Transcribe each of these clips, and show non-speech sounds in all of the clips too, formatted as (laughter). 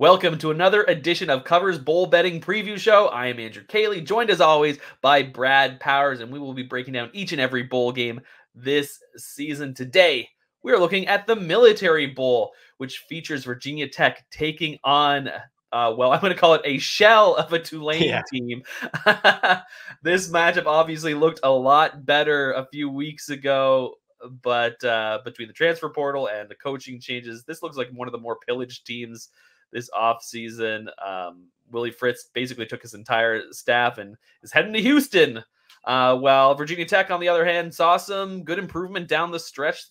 Welcome to another edition of Covers Bowl Betting Preview Show. I am Andrew Caley, joined as always by Brad Powers, and we will be breaking down each and every bowl game this season. Today, we are looking at the Military Bowl, which features Virginia Tech taking on, uh, well, (laughs) I'm going to call it a shell of a Tulane yeah. team. (laughs) this matchup obviously looked a lot better a few weeks ago but uh, between the transfer portal and the coaching changes, this looks like one of the more pillaged teams this offseason. Um, Willie Fritz basically took his entire staff and is heading to Houston. Uh, while Virginia Tech, on the other hand, saw some good improvement down the stretch.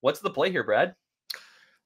What's the play here, Brad?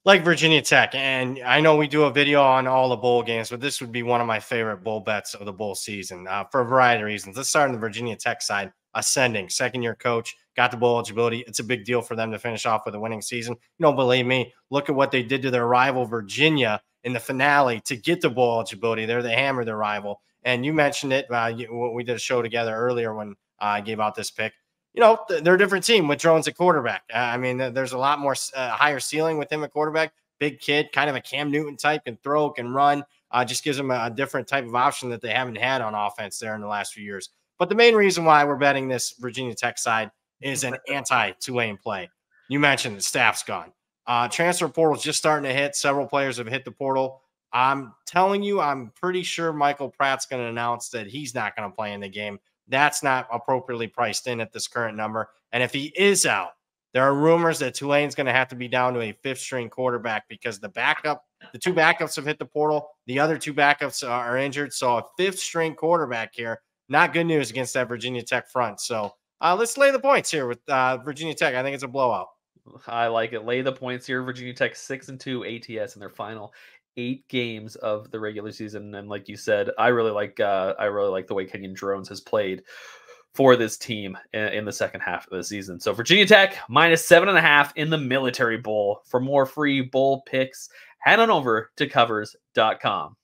Like Virginia Tech, and I know we do a video on all the bowl games, but this would be one of my favorite bowl bets of the bowl season uh, for a variety of reasons. Let's start on the Virginia Tech side. Ascending, second year coach, got the bowl eligibility. It's a big deal for them to finish off with a winning season. You don't believe me? Look at what they did to their rival, Virginia, in the finale to get the bowl eligibility. They're the hammer their rival. And you mentioned it. Uh, you, we did a show together earlier when I gave out this pick. You know, they're a different team with Drones at quarterback. Uh, I mean, there's a lot more uh, higher ceiling with him at quarterback. Big kid, kind of a Cam Newton type, can throw, can run. Uh, just gives them a, a different type of option that they haven't had on offense there in the last few years. But the main reason why we're betting this Virginia Tech side is an anti Tulane play. You mentioned the staff's gone. Uh, transfer portal is just starting to hit. Several players have hit the portal. I'm telling you, I'm pretty sure Michael Pratt's going to announce that he's not going to play in the game. That's not appropriately priced in at this current number. And if he is out, there are rumors that Tulane's going to have to be down to a fifth string quarterback because the backup, the two backups have hit the portal. The other two backups are injured. So a fifth string quarterback here, not good news against that Virginia Tech front. So uh, let's lay the points here with uh, Virginia Tech. I think it's a blowout. I like it. Lay the points here. Virginia Tech six and two ATS in their final eight games of the regular season. And like you said, I really like uh, I really like the way Kyron Drones has played for this team in, in, the second half of the season. So Virginia Tech minus seven and a half in the Military Bowl. For more free bowl picks, head on over to covers.com.